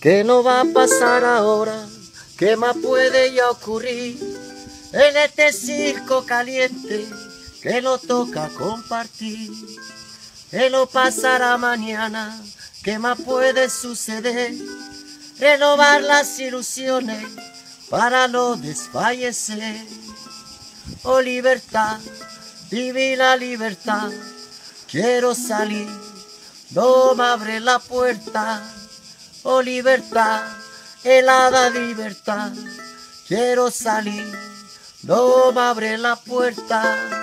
¿Qué no va a pasar ahora? ¿Qué más puede ya ocurrir en este circo caliente que nos toca compartir? ¿Qué no pasará mañana? ¿Qué más puede suceder? Renovar las ilusiones para no desfallecer. Oh libertad, divina libertad, quiero salir, no me abre la puerta. Oh libertad, helada libertad, quiero salir, no me abre la puerta.